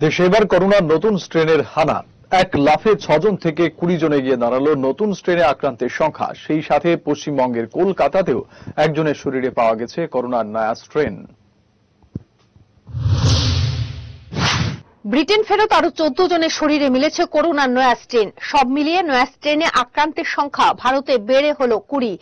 দেশে এবার করোনার নতুন স্ট্রেনের হানা। এক লাফে ছজন থেকে কুড়ি জনে গিয়ে দাঁড়াল নতুন স্ট্রেনে আক্রান্তের সংখ্যা। সেই সাথে পশ্চিমবঙ্গের কলকাতাতেও একজনের শরীরে পাওয়া গেছে করোনার নয়া স্ট্রেন। ব্রিটেন ফেরত আরও চোদ্দ জনের শরীরে মিলেছে করোনার নয়া স্ট্রেন সব মিলিয়ে নয়া স্ট্রেনে আক্রান্তের সংখ্যা ভারতে বেড়ে হলো কুড়ি।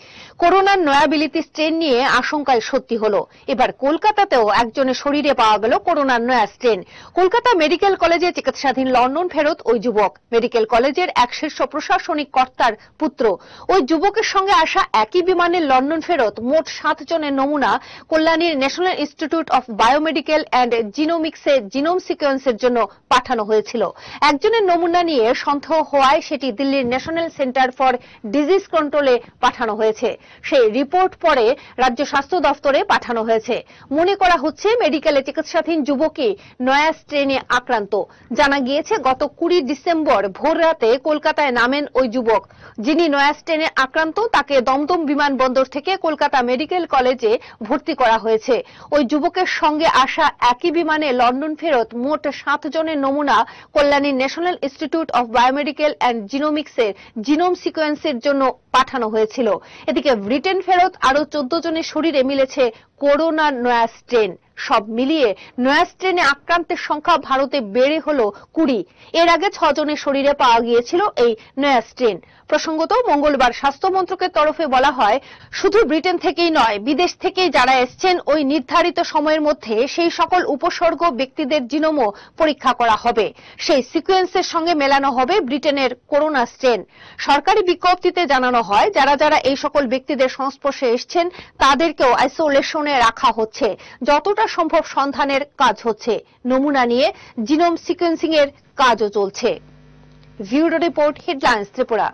করোনার নয়া বিলিতি স্ট্রেন নিয়ে আশঙ্কায় সত্যি হলো। এবার কলকাতাতেও একজনের শরীরে পাওয়া গেল করোনার নয়া স্ট্রেন কলকাতা মেডিকেল কলেজে চিকিৎসাধীন লন্ডন ফেরত ওই যুবক। মেডিকেল কলেজের এক শীর্ষ প্রশাসনিক কর্তার পুত্র। ওই যুবকের সঙ্গে আসা একই বিমানের লন্ডন ফেরত মোট সাত জনের নমুনা। কল্যাণীর national institute of biomedical and জিনোমিক্সের genome সিকোয়েন্সের জন্য পাঠানো হয়েছিল। একজনের নমুনা নিয়ে সন্দেহ হওয়ায় সেটি দিল্লির ন্যাশনাল সেন্টার ফর ডিজিজ কন্ট্রোলে পাঠানো হয়েছে। সেই রিপোর্ট পরে রাজ্য স্বাস্থ্য দফতরে পাঠানো হয়েছে। মনে করা হচ্ছে মেডিকেলে চিকিৎসাধীন যুবকই নয়া স্ট্রেনে আক্রান্ত। জানা গিয়েছে, গত কুড়ি ডিসেম্বর ভোর রাতে কলকাতায় নামেন ওই যুবক। যিনি নয়া স্ট্রেনে আক্রান্ত, তাকে দমদম বিমানবন্দর থেকে কলকাতা মেডিকেল কলেজে ভর্তি করা হয়েছে। ওই যুবকের সঙ্গে আসা একই বিমানে লন্ডন ফেরত মোট সাত জনের নমুনা Kalyani national institute of biomedical and জিনোমিক্সের genome সিকোয়েন্সের জন্য পাঠানো হয়েছিল। এদিকে ব্রিটেন ফেরত আরও চোদ্দ জনের শরীরে মিলেছে করোনা নয়া স্ট্রেন। সব মিলিয়ে নয়া স্ট্রেনে আক্রান্তের সংখ্যা ভারতে বেড়ে হলো কুড়ি। এর আগে ছজনের শরীরে পাওয়া গিয়েছিল এই নয়া স্ট্রেন প্রসঙ্গত মঙ্গলবার স্বাস্থ্য মন্ত্রকের তরফে বলা হয়, শুধু ব্রিটেন থেকেই নয়, বিদেশ থেকেই যারা এসছেন ওই নির্ধারিত সময়ের মধ্যে সেই সকল উপসর্গ ব্যক্তিদের জিনোমও পরীক্ষা করা হবে। সেই সিকোয়েন্সের সঙ্গে মেলানো হবে ব্রিটেনের করোনা স্ট্রেন। সরকারি বিজ্ঞপ্তিতে জানানো হয়, যারা যারা এই সকল ব্যক্তিদের সংস্পর্শে এসছেন, তাদেরকেও আইসোলেশনে রাখা হচ্ছে। যতটা সম্ভব সন্ধানের কাজ হচ্ছে। নমুনা নিয়ে জিনোম সিকোয়েন্সিং এর কাজও চলছে। Bureau report, headlines, Tripura.